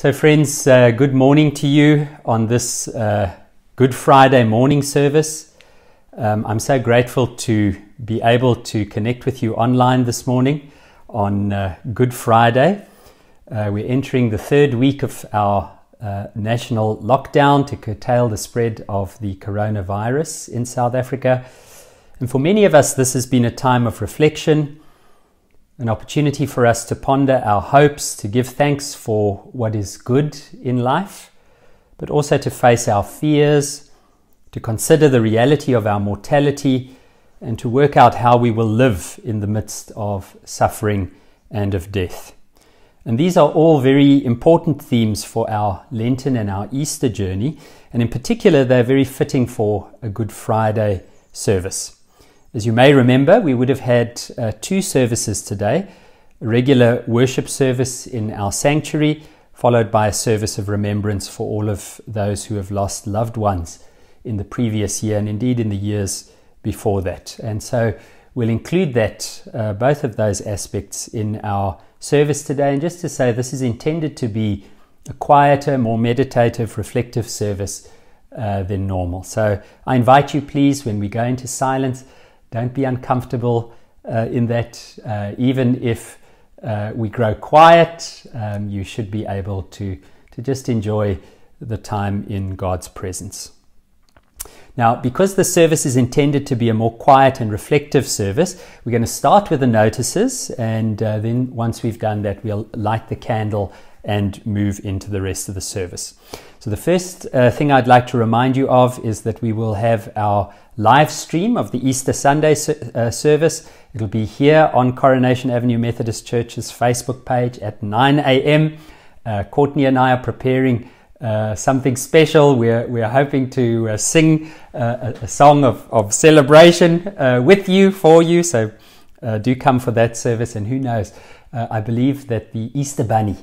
So, friends, uh, good morning to you on this uh, Good Friday morning service. Um, I'm so grateful to be able to connect with you online this morning on uh, Good Friday. Uh, we're entering the third week of our uh, national lockdown to curtail the spread of the coronavirus in South Africa. And for many of us, this has been a time of reflection an opportunity for us to ponder our hopes, to give thanks for what is good in life, but also to face our fears, to consider the reality of our mortality, and to work out how we will live in the midst of suffering and of death. And these are all very important themes for our Lenten and our Easter journey, and in particular, they're very fitting for a Good Friday service. As you may remember, we would have had uh, two services today a regular worship service in our sanctuary, followed by a service of remembrance for all of those who have lost loved ones in the previous year and indeed in the years before that. And so we'll include that, uh, both of those aspects, in our service today. And just to say, this is intended to be a quieter, more meditative, reflective service uh, than normal. So I invite you, please, when we go into silence, don't be uncomfortable uh, in that. Uh, even if uh, we grow quiet, um, you should be able to, to just enjoy the time in God's presence. Now, because the service is intended to be a more quiet and reflective service, we're going to start with the notices, and uh, then once we've done that, we'll light the candle and move into the rest of the service. So, the first uh, thing I'd like to remind you of is that we will have our live stream of the Easter Sunday uh, service. It'll be here on Coronation Avenue Methodist Church's Facebook page at 9 a.m. Uh, Courtney and I are preparing uh, something special. We're, we're hoping to uh, sing uh, a, a, song of, of celebration uh, with you, for you. So do come for that service. And who knows, I believe that the Easter Bunny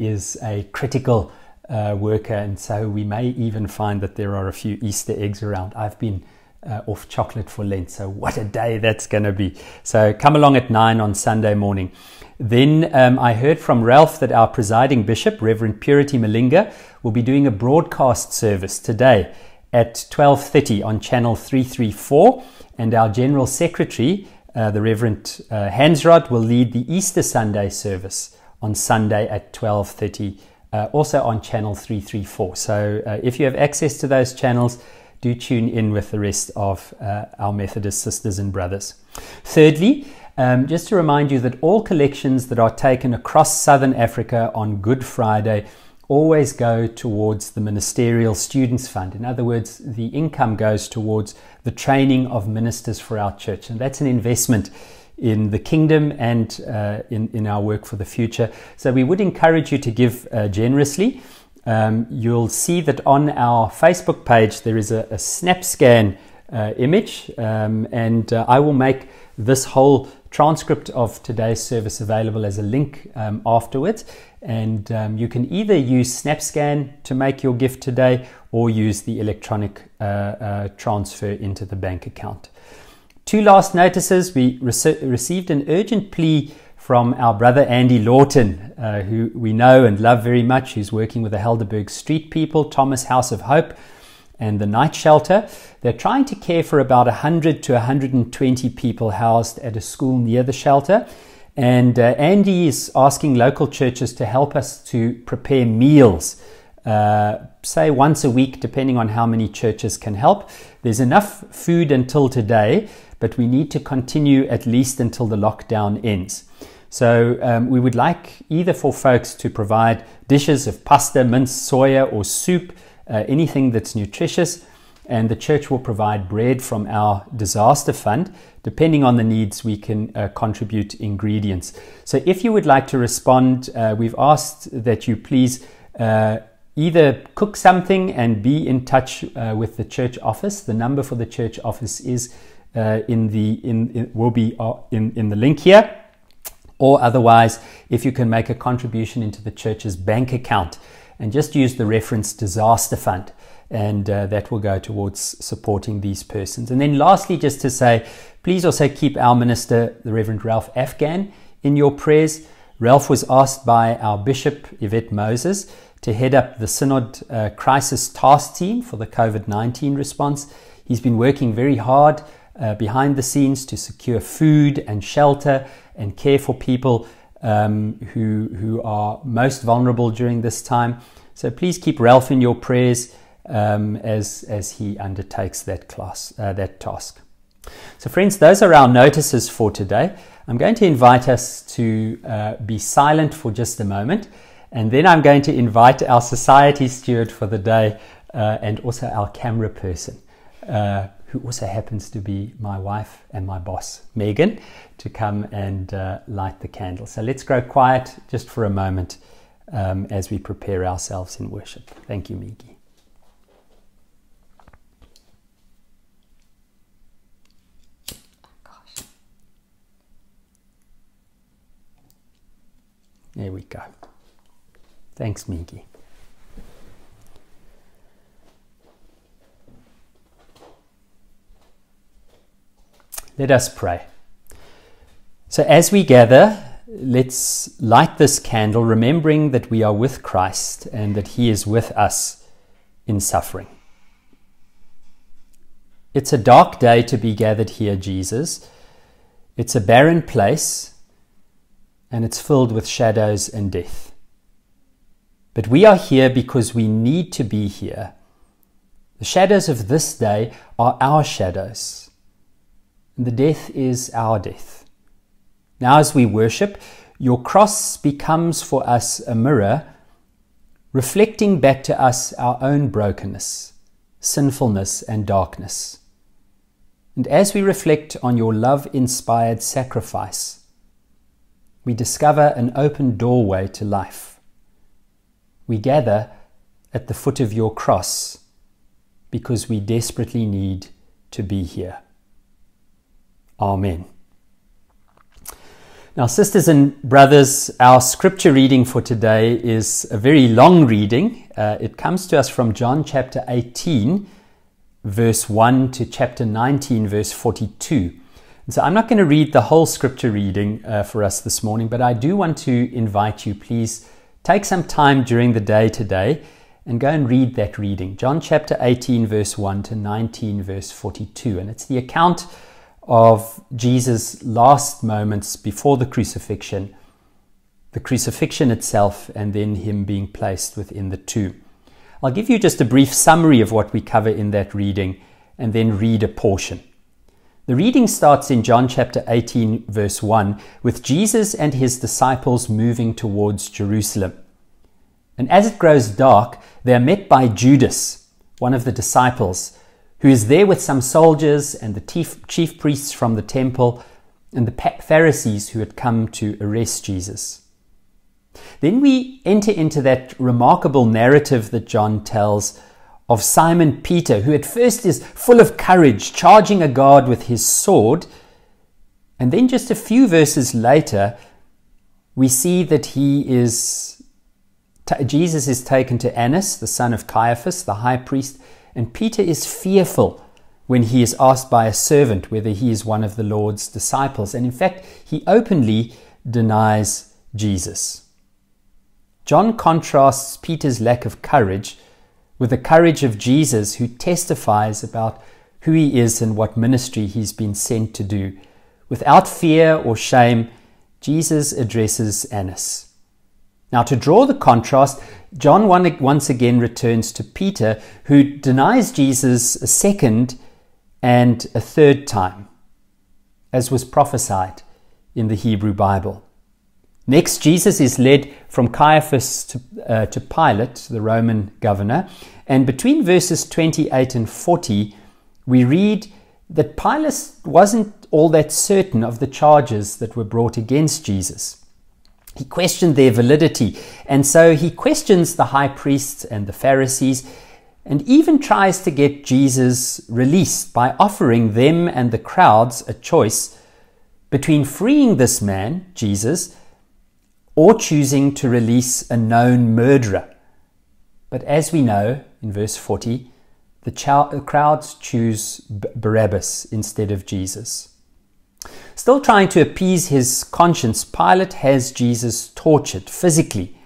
is a critical uh, worker, and so we may even find that there are a few Easter eggs around. I've been uh, off chocolate for Lent, so what a day that's going to be. So come along at 9 on Sunday morning. Then um, I heard from Ralph that our presiding bishop, Reverend Purity Malinga, will be doing a broadcast service today at 12:30 on channel 334 and our general secretary uh, the Reverend uh, Hansrod will lead the Easter Sunday service on Sunday at 12:30 uh, also on channel 334. So uh, if you have access to those channels, do tune in with the rest of uh, our Methodist sisters and brothers. Thirdly, um, just to remind you that all collections that are taken across southern Africa on Good Friday always go towards the Ministerial Students Fund. In other words, the income goes towards the training of ministers for our church, and that's an investment in the kingdom and uh, in, in our work for the future. So we would encourage you to give uh, generously. Um, you'll see that on our Facebook page there is a, a SnapScan uh, image, um, and uh, I will make this whole transcript of today's service available as a link um, afterwards. And um, you can either use SnapScan to make your gift today or use the electronic uh, uh, transfer into the bank account. Two last notices. We rece- received an urgent plea from our brother Andy Lawton, uh, who we know and love very much, who's working with the Helderberg Street people, Thomas House of Hope, and the Night Shelter. They're trying to care for about 100 to 120 people housed at a school near the shelter. And uh, Andy is asking local churches to help us to prepare meals, uh, say once a week, depending on how many churches can help. There's enough food until today, but we need to continue at least until the lockdown ends. So um, we would like either for folks to provide dishes of pasta, mince, soya, or soup, uh, anything that's nutritious, and the church will provide bread from our disaster fund. Depending on the needs, we can uh, contribute ingredients. So if you would like to respond, uh, we've asked that you please uh, either cook something and be in touch uh, with the church office. The number for the church office is uh, in the in, in, will be uh, in in the link here. Or otherwise if you can make a contribution into the church's bank account and just use the reference disaster fund and uh, that will go towards supporting these persons. And then lastly just to say please also keep our minister the reverend ralph afghan in your prayers. Ralph was asked by our Bishop, Yvette Moses, to head up the Synod uh, Crisis Task Team for the COVID 19 response. He's been working very hard uh, behind the scenes to secure food and shelter and care for people um, who, who are most vulnerable during this time. So please keep Ralph in your prayers um, as, as he undertakes that, class, uh, that task. So, friends, those are our notices for today. I'm going to invite us to uh, be silent for just a moment, and then I'm going to invite our society steward for the day uh, and also our camera person, uh, who also happens to be my wife and my boss, Megan, to come and uh, light the candle. So, let's grow quiet just for a moment um, as we prepare ourselves in worship. Thank you, Migi. There we go. Thanks, Migi. Let us pray. So, as we gather, let's light this candle, remembering that we are with Christ and that He is with us in suffering. It's a dark day to be gathered here, Jesus. It's a barren place and it's filled with shadows and death. But we are here because we need to be here. The shadows of this day are our shadows, the death is our death. Now, as we worship, your cross becomes for us a mirror, reflecting back to us our own brokenness, sinfulness, and darkness. And as we reflect on your love inspired sacrifice, we discover an open doorway to life. We gather at the foot of your cross because we desperately need to be here. Amen. Now, sisters and brothers, our scripture reading for today is a very long reading. Uh, it comes to us from John chapter 18, verse 1 to chapter 19, verse 42. So I'm not going to read the whole scripture reading uh, for us this morning, but I do want to invite you, please take some time during the day today and go and read that reading. John chapter 18, verse 1 to 19, verse 42. And it's the account of Jesus' last moments before the crucifixion, the crucifixion itself, and then him being placed within the tomb. I'll give you just a brief summary of what we cover in that reading and then read a portion. The reading starts in John chapter 18, verse 1, with Jesus and his disciples moving towards Jerusalem. And as it grows dark, they are met by Judas, one of the disciples, who is there with some soldiers and the chief priests from the temple and the Pharisees who had come to arrest Jesus. Then we enter into that remarkable narrative that John tells of Simon Peter, who at first is full of courage, charging a guard with his sword. And then just a few verses later, we see that he is, Jesus is taken to Annas, the son of Caiaphas, the high priest, and Peter is fearful when he is asked by a servant whether he is one of the Lord's disciples. And in fact, he openly denies Jesus. John contrasts Peter's lack of courage with the courage of Jesus, who testifies about who he is and what ministry he's been sent to do. Without fear or shame, Jesus addresses Annas. Now, to draw the contrast, John once again returns to Peter, who denies Jesus a second and a third time, as was prophesied in the Hebrew Bible. Next, Jesus is led from Caiaphas to, uh, to Pilate, the Roman governor. And between verses 28 and 40, we read that Pilate wasn't all that certain of the charges that were brought against Jesus. He questioned their validity, and so he questions the high priests and the Pharisees, and even tries to get Jesus released by offering them and the crowds a choice between freeing this man, Jesus, or choosing to release a known murderer. But as we know in verse 40, the, crowds choose Barabbas instead of Jesus. Still trying to appease his conscience, Pilate has Jesus tortured physically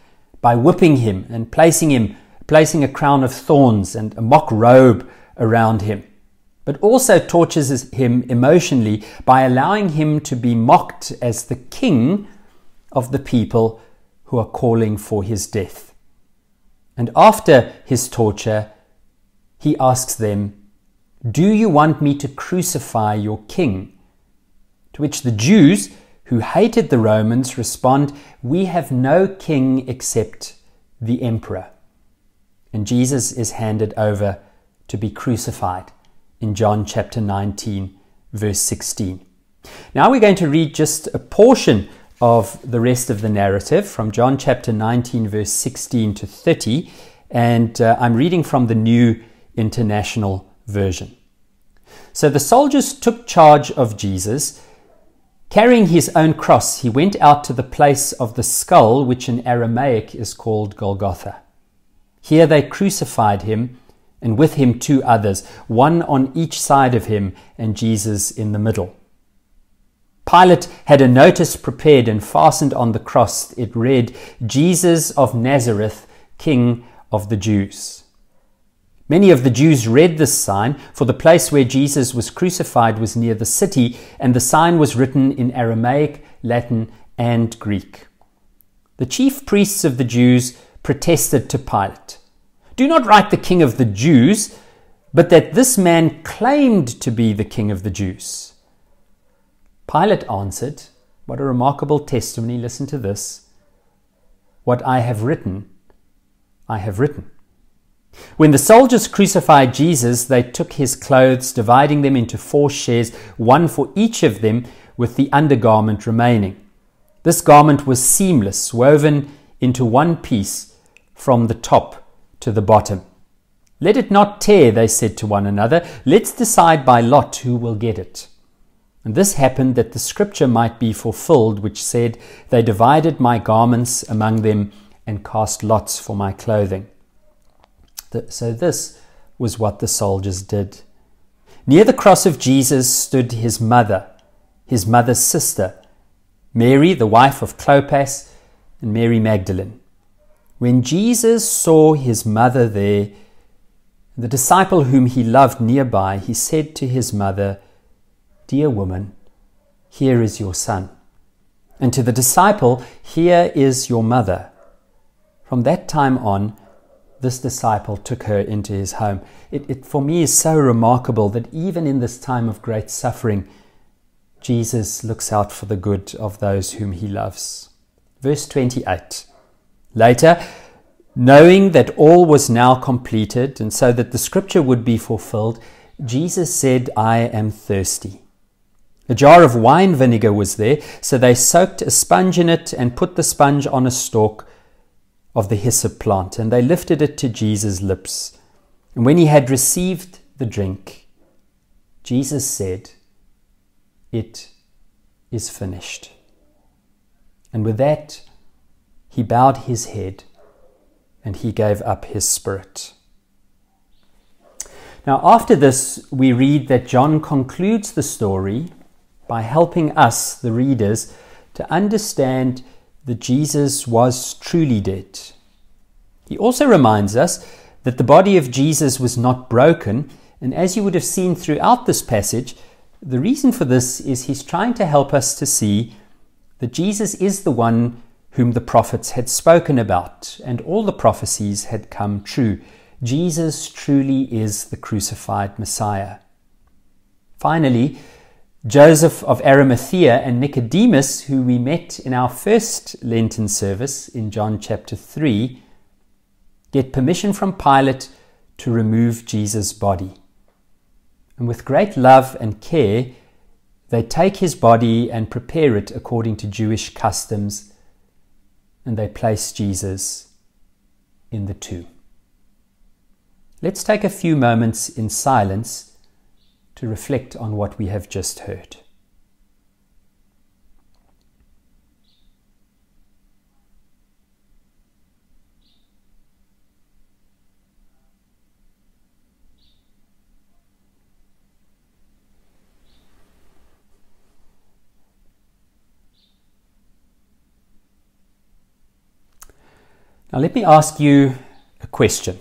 by whipping him and placing him placing a crown of thorns and a mock robe around him, but also tortures him emotionally by allowing him to be mocked as the king of the people who are calling for his death. And after his torture, he asks them, Do you want me to crucify your king? To which the Jews, who hated the Romans, respond, We have no king except the emperor. And Jesus is handed over to be crucified in John chapter 19, verse 16. Now we're going to read just a portion of the rest of the narrative from John chapter 19, verse 16 to 30. And uh, I'm reading from the New International Version. So the soldiers took charge of Jesus Carrying his own cross, he went out to the place of the skull, which in Aramaic is called Golgotha. Here they crucified him, and with him two others, one on each side of him, and Jesus in the middle. Pilate had a notice prepared and fastened on the cross. It read, Jesus of Nazareth, King of the Jews. Many of the Jews read this sign, for the place where Jesus was crucified was near the city, and the sign was written in Aramaic, Latin, and Greek. The chief priests of the Jews protested to Pilate Do not write the King of the Jews, but that this man claimed to be the King of the Jews. Pilate answered, What a remarkable testimony! Listen to this. What I have written, I have written. When the soldiers crucified Jesus, they took his clothes, dividing them into four shares, one for each of them, with the undergarment remaining. This garment was seamless, woven into one piece from the top to the bottom. Let it not tear, they said to one another. Let's decide by lot who will get it. And this happened that the scripture might be fulfilled, which said, They divided my garments among them and cast lots for my clothing. So this was what the soldiers did. Near the cross of Jesus stood his mother, his mother's sister, Mary, the wife of Clopas, and Mary Magdalene. When Jesus saw his mother there, the disciple whom he loved nearby, he said to his mother, Dear woman, here is your son. And to the disciple, Here is your mother. From that time on, this disciple took her into his home. It, it, for me, is so remarkable that even in this time of great suffering, Jesus looks out for the good of those whom he loves. Verse 28. Later, knowing that all was now completed, and so that the scripture would be fulfilled, Jesus said, I am thirsty. A jar of wine vinegar was there, so they soaked a sponge in it and put the sponge on a stalk of the hyssop plant, and they lifted it to Jesus' lips. And when he had received the drink, Jesus said, It is finished. And with that, he bowed his head and he gave up his spirit. Now, after this, we read that John concludes the story by helping us, the readers, to understand that Jesus was truly dead. He also reminds us that the body of Jesus was not broken, and as you would have seen throughout this passage, the reason for this is he's trying to help us to see that Jesus is the one whom the prophets had spoken about, and all the prophecies had come true. Jesus truly is the crucified Messiah. Finally, Joseph of Arimathea and Nicodemus, who we met in our first Lenten service in John chapter 3, get permission from Pilate to remove Jesus' body. And with great love and care, they take his body and prepare it according to Jewish customs, and they place Jesus in the tomb. Let's take a few moments in silence to reflect on what we have just heard. Now, let me ask you a question.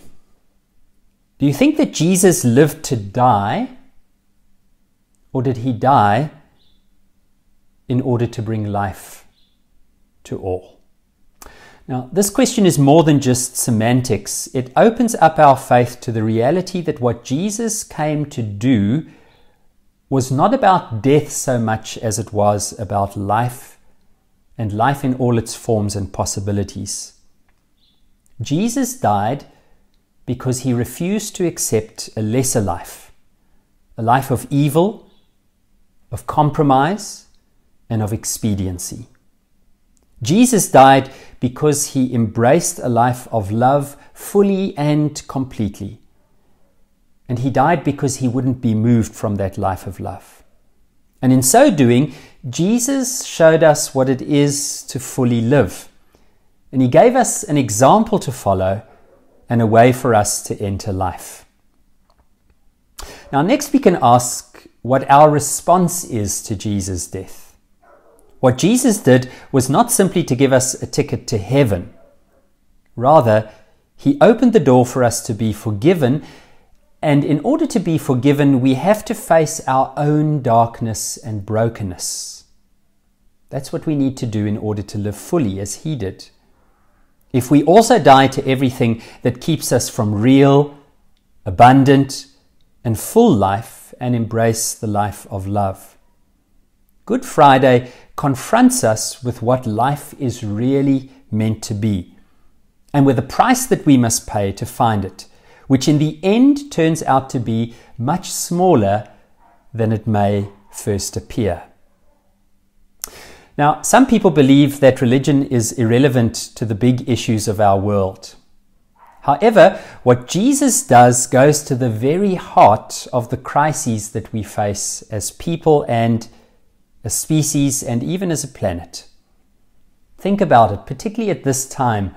Do you think that Jesus lived to die or did he die in order to bring life to all? Now, this question is more than just semantics. It opens up our faith to the reality that what Jesus came to do was not about death so much as it was about life and life in all its forms and possibilities. Jesus died because he refused to accept a lesser life, a life of evil, of compromise, and of expediency. Jesus died because he embraced a life of love fully and completely. And he died because he wouldn't be moved from that life of love. And in so doing, Jesus showed us what it is to fully live. And he gave us an example to follow and a way for us to enter life. Now, next we can ask what our response is to Jesus' death. What Jesus did was not simply to give us a ticket to heaven. Rather, he opened the door for us to be forgiven. And in order to be forgiven, we have to face our own darkness and brokenness. That's what we need to do in order to live fully as he did. If we also die to everything that keeps us from real, abundant, and full life and embrace the life of love. Good Friday confronts us with what life is really meant to be and with the price that we must pay to find it, which in the end turns out to be much smaller than it may first appear. Now, some people believe that religion is irrelevant to the big issues of our world. However, what Jesus does goes to the very heart of the crises that we face as people and a species and even as a planet. Think about it, particularly at this time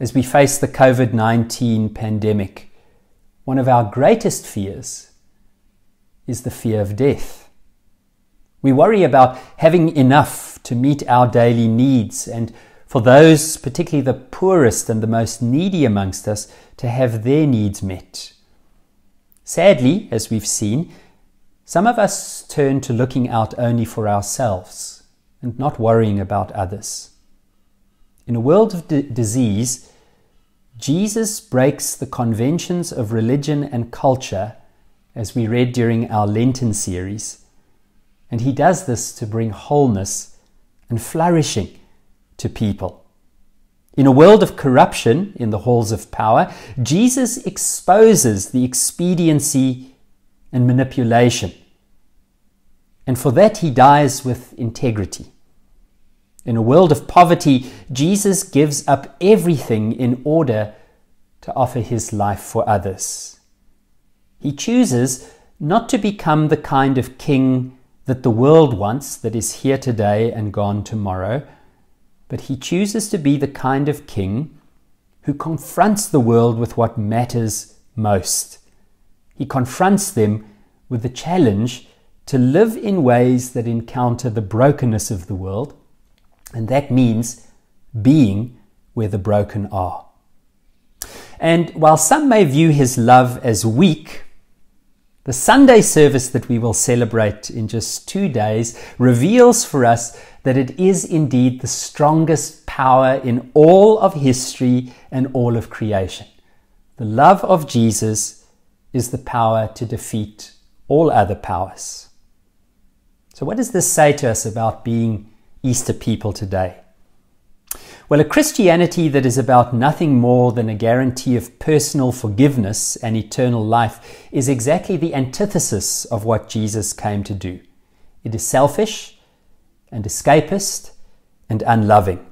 as we face the COVID 19 pandemic. One of our greatest fears is the fear of death. We worry about having enough to meet our daily needs, and for those, particularly the poorest and the most needy amongst us, to have their needs met. Sadly, as we've seen, some of us turn to looking out only for ourselves and not worrying about others. In a world of d- disease, Jesus breaks the conventions of religion and culture, as we read during our Lenten series, and he does this to bring wholeness and flourishing to people. In a world of corruption in the halls of power, Jesus exposes the expediency and manipulation. And for that, he dies with integrity. In a world of poverty, Jesus gives up everything in order to offer his life for others. He chooses not to become the kind of king that the world wants that is here today and gone tomorrow, but he chooses to be the kind of king who confronts the world with what matters most. He confronts them with the challenge to live in ways that encounter the brokenness of the world, and that means being where the broken are. And while some may view his love as weak, the Sunday service that we will celebrate in just two days reveals for us that it is indeed the strongest power in all of history and all of creation. The love of Jesus is the power to defeat all other powers. So, what does this say to us about being Easter people today? Well, a Christianity that is about nothing more than a guarantee of personal forgiveness and eternal life is exactly the antithesis of what Jesus came to do. It is selfish and escapist and unloving.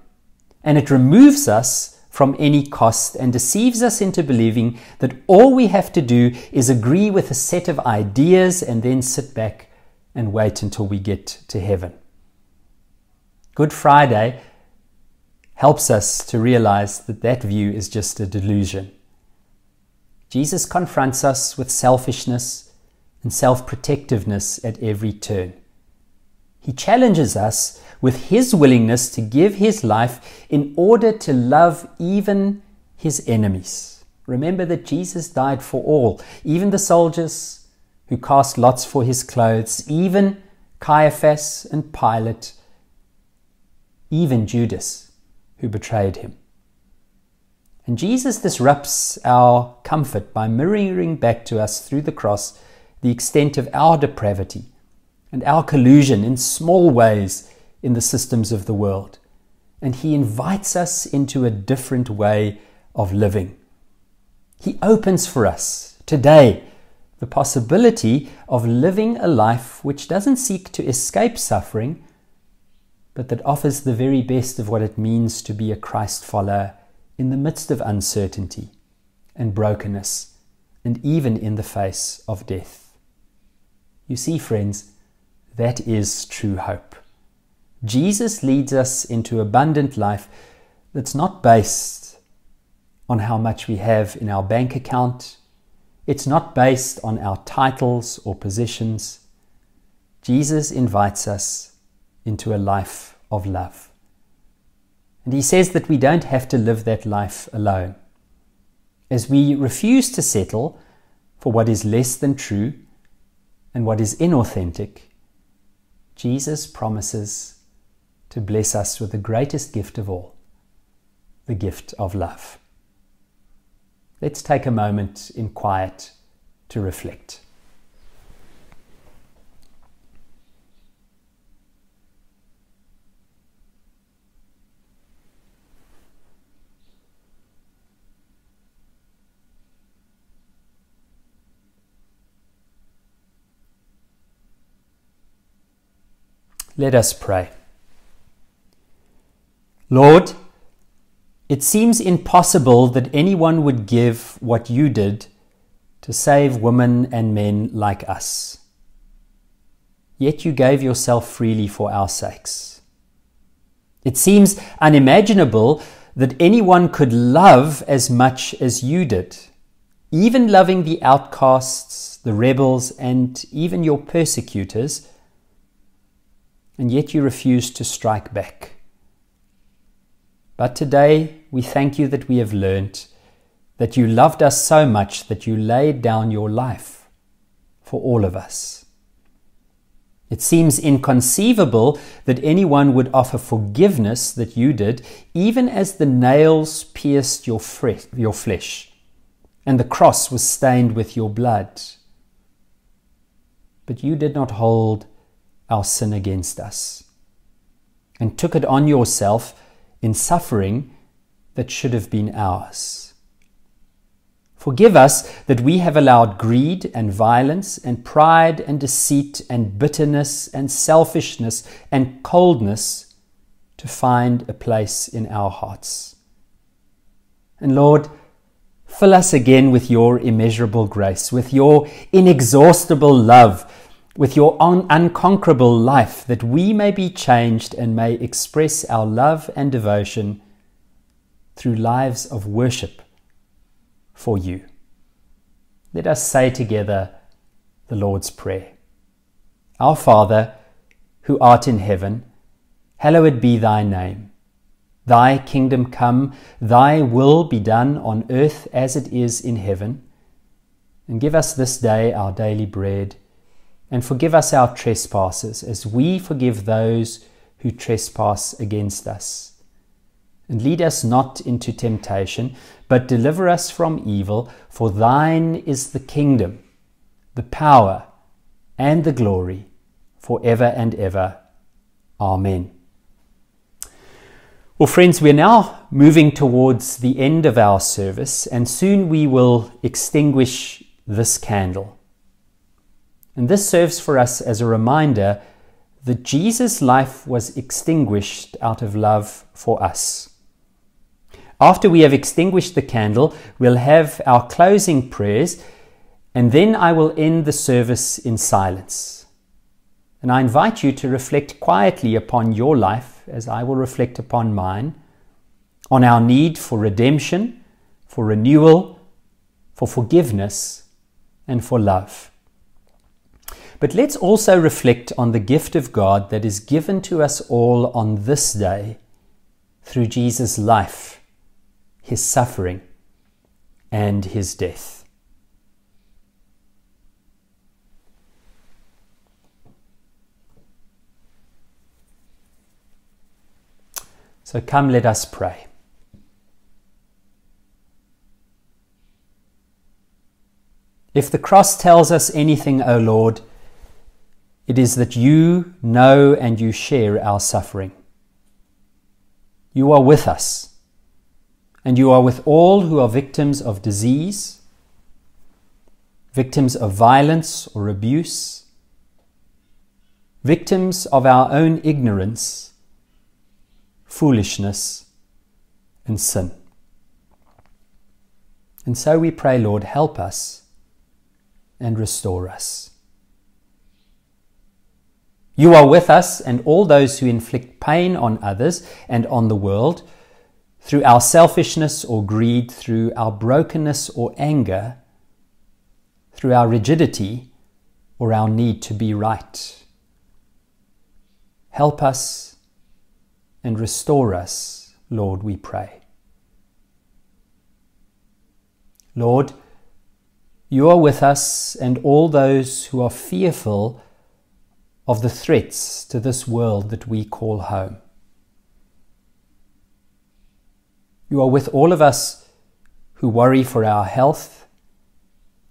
And it removes us from any cost and deceives us into believing that all we have to do is agree with a set of ideas and then sit back and wait until we get to heaven. Good Friday helps us to realize that that view is just a delusion. Jesus confronts us with selfishness and self protectiveness at every turn. He challenges us with his willingness to give his life in order to love even his enemies. Remember that Jesus died for all, even the soldiers who cast lots for his clothes, even Caiaphas and Pilate, even Judas who betrayed him. And Jesus disrupts our comfort by mirroring back to us through the cross the extent of our depravity and our collusion in small ways in the systems of the world. And He invites us into a different way of living. He opens for us today the possibility of living a life which doesn't seek to escape suffering, but that offers the very best of what it means to be a Christ follower in the midst of uncertainty and brokenness, and even in the face of death. You see, friends, that is true hope. Jesus leads us into abundant life that's not based on how much we have in our bank account. It's not based on our titles or positions. Jesus invites us into a life of love. And he says that we don't have to live that life alone. As we refuse to settle for what is less than true and what is inauthentic, Jesus promises to bless us with the greatest gift of all the gift of love. Let's take a moment in quiet to reflect. Let us pray. Lord, it seems impossible that anyone would give what you did to save women and men like us. Yet you gave yourself freely for our sakes. It seems unimaginable that anyone could love as much as you did, even loving the outcasts, the rebels, and even your persecutors and yet you refuse to strike back. But today we thank you that we have learnt that you loved us so much that you laid down your life for all of us. It seems inconceivable that anyone would offer forgiveness that you did, even as the nails pierced your, fre- your flesh and the cross was stained with your blood. But you did not hold our sin against us, and took it on yourself in suffering that should have been ours. Forgive us that we have allowed greed and violence and pride and deceit and bitterness and selfishness and coldness to find a place in our hearts. And Lord, fill us again with your immeasurable grace, with your inexhaustible love with your un- unconquerable life, that we may be changed and may express our love and devotion through lives of worship for you. Let us say together the Lord's Prayer. Our Father, who art in heaven, hallowed be thy name. Thy kingdom come, thy will be done on earth as it is in heaven. And give us this day our daily bread and forgive us our trespasses as we forgive those who trespass against us. And lead us not into temptation, but deliver us from evil, for thine is the kingdom, the power, and the glory, for ever and ever. Amen. Well, friends, we're now moving towards the end of our service, and soon we will extinguish this candle. And this serves for us as a reminder that Jesus' life was extinguished out of love for us. After we have extinguished the candle, we'll have our closing prayers, and then I will end the service in silence. And I invite you to reflect quietly upon your life, as I will reflect upon mine, on our need for redemption, for renewal, for forgiveness, and for love. But let's also reflect on the gift of God that is given to us all on this day through Jesus' life, his suffering, and his death. So come, let us pray. If the cross tells us anything, O Lord, it is that you know and you share our suffering. You are with us, and you are with all who are victims of disease, victims of violence or abuse, victims of our own ignorance, foolishness, and sin. And so we pray, Lord, help us and restore us. You are with us and all those who inflict pain on others and on the world through our selfishness or greed, through our brokenness or anger, through our rigidity or our need to be right. Help us and restore us, Lord, we pray. Lord, you are with us and all those who are fearful of the threats to this world that we call home. You are with all of us who worry for our health,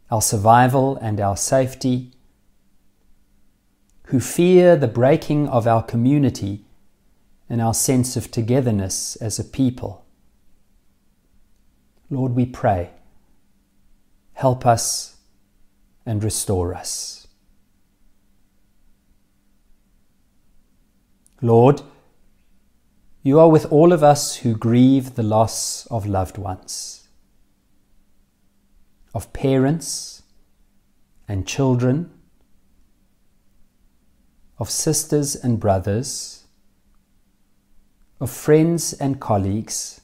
our survival, and our safety, who fear the breaking of our community and our sense of togetherness as a people. Lord, we pray, help us and restore us. Lord, you are with all of us who grieve the loss of loved ones, of parents and children, of sisters and brothers, of friends and colleagues,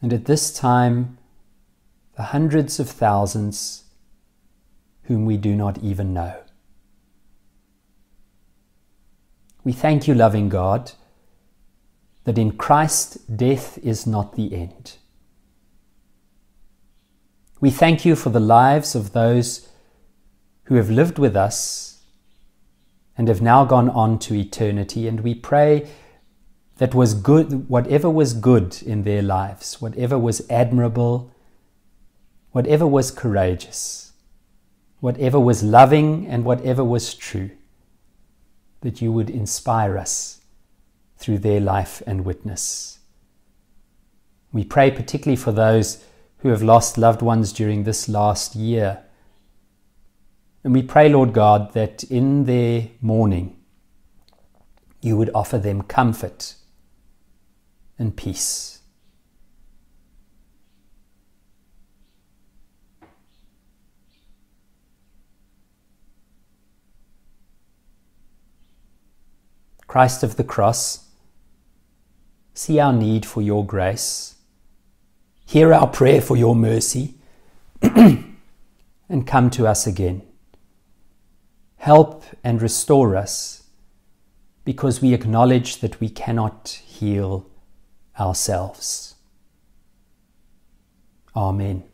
and at this time, the hundreds of thousands whom we do not even know. We thank you, loving God, that in Christ death is not the end. We thank you for the lives of those who have lived with us and have now gone on to eternity, and we pray that was good, whatever was good in their lives, whatever was admirable, whatever was courageous, whatever was loving, and whatever was true that you would inspire us through their life and witness. We pray particularly for those who have lost loved ones during this last year. And we pray, Lord God, that in their mourning you would offer them comfort and peace. Christ of the cross, see our need for your grace, hear our prayer for your mercy, and come to us again. Help and restore us because we acknowledge that we cannot heal ourselves. Amen.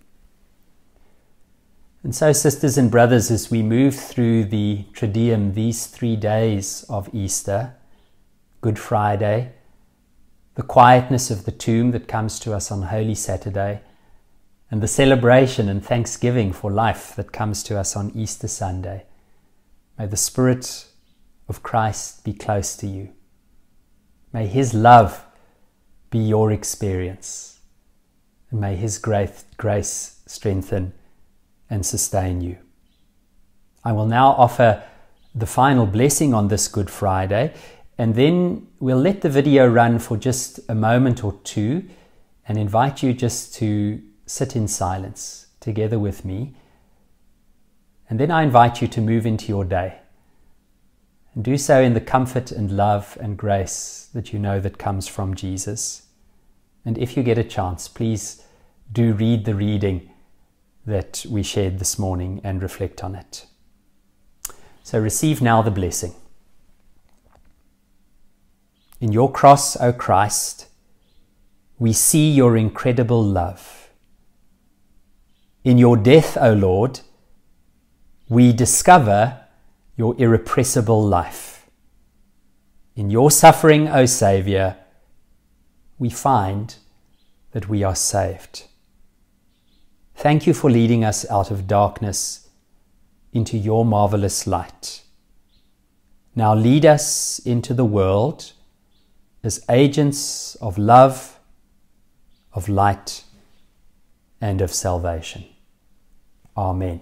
And so, sisters and brothers, as we move through the Triduum these three days of Easter, Good Friday, the quietness of the tomb that comes to us on Holy Saturday, and the celebration and thanksgiving for life that comes to us on Easter Sunday. May the Spirit of Christ be close to you. May His love be your experience. And may His grace strengthen and sustain you. I will now offer the final blessing on this Good Friday. And then we'll let the video run for just a moment or two and invite you just to sit in silence together with me. And then I invite you to move into your day. And do so in the comfort and love and grace that you know that comes from Jesus. And if you get a chance, please do read the reading that we shared this morning and reflect on it. So receive now the blessing. In your cross, O Christ, we see your incredible love. In your death, O Lord, we discover your irrepressible life. In your suffering, O Saviour, we find that we are saved. Thank you for leading us out of darkness into your marvelous light. Now lead us into the world as agents of love, of light, and of salvation. Amen.